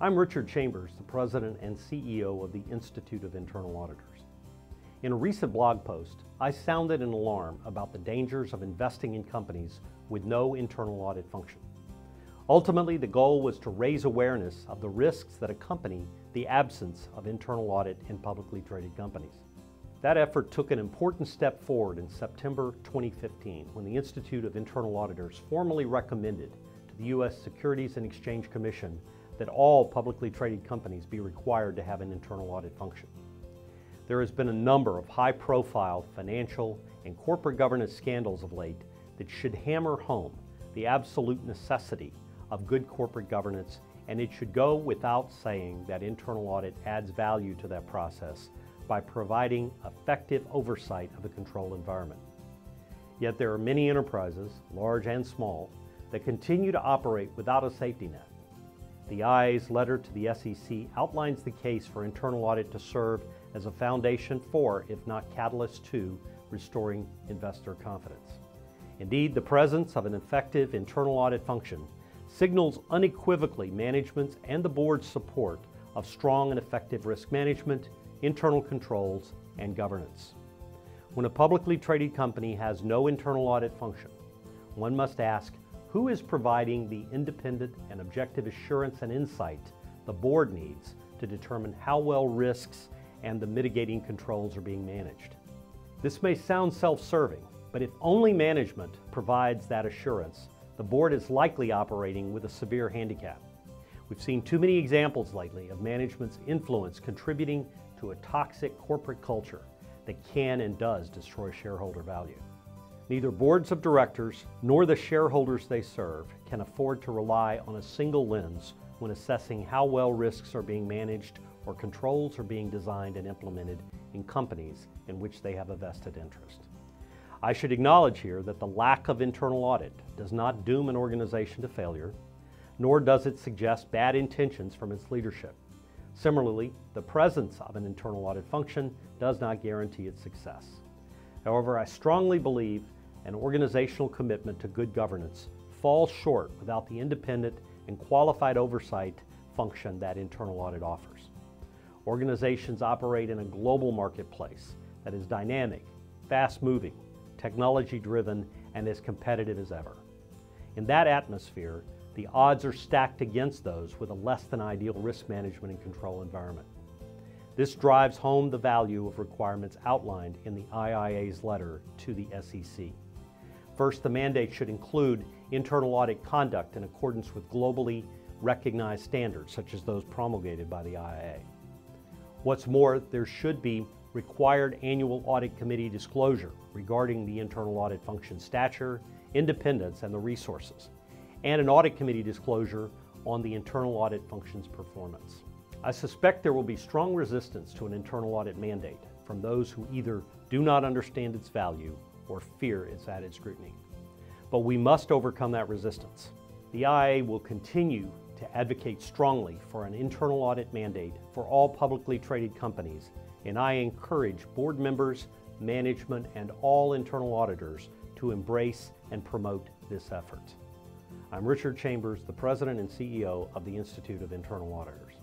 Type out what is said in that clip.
I'm Richard Chambers, the President and CEO of the Institute of Internal Auditors. In a recent blog post, I sounded an alarm about the dangers of investing in companies with no internal audit function. Ultimately, the goal was to raise awareness of the risks that accompany the absence of internal audit in publicly traded companies. That effort took an important step forward in September 2015 when the Institute of Internal Auditors formally recommended to the U.S. Securities and Exchange Commission that all publicly traded companies be required to have an internal audit function. There has been a number of high-profile financial and corporate governance scandals of late that should hammer home the absolute necessity of good corporate governance and it should go without saying that internal audit adds value to that process by providing effective oversight of the control environment. Yet there are many enterprises, large and small, that continue to operate without a safety net. The IIA's letter to the SEC outlines the case for internal audit to serve as a foundation for, if not catalyst to, restoring investor confidence. Indeed, the presence of an effective internal audit function signals unequivocally management's and the board's support of strong and effective risk management, internal controls, and governance. When a publicly traded company has no internal audit function, one must ask who is providing the independent and objective assurance and insight the board needs to determine how well risks and the mitigating controls are being managed? This may sound self-serving, but if only management provides that assurance, the board is likely operating with a severe handicap. We've seen too many examples lately of management's influence contributing to a toxic corporate culture that can and does destroy shareholder value. Neither boards of directors nor the shareholders they serve can afford to rely on a single lens when assessing how well risks are being managed or controls are being designed and implemented in companies in which they have a vested interest. I should acknowledge here that the lack of internal audit does not doom an organization to failure, nor does it suggest bad intentions from its leadership. Similarly, the presence of an internal audit function does not guarantee its success. However, I strongly believe and organizational commitment to good governance falls short without the independent and qualified oversight function that internal audit offers. Organizations operate in a global marketplace that is dynamic, fast-moving, technology-driven, and as competitive as ever. In that atmosphere, the odds are stacked against those with a less than ideal risk management and control environment. This drives home the value of requirements outlined in the IIA's letter to the SEC. First, the mandate should include internal audit conduct in accordance with globally recognized standards, such as those promulgated by the IIA. What's more, there should be required annual audit committee disclosure regarding the internal audit function stature, independence, and the resources, and an audit committee disclosure on the internal audit function's performance. I suspect there will be strong resistance to an internal audit mandate from those who either do not understand its value or fear its added scrutiny. But we must overcome that resistance. The IIA will continue to advocate strongly for an internal audit mandate for all publicly traded companies, and I encourage board members, management, and all internal auditors to embrace and promote this effort. I'm Richard Chambers, the President and CEO of the Institute of Internal Auditors.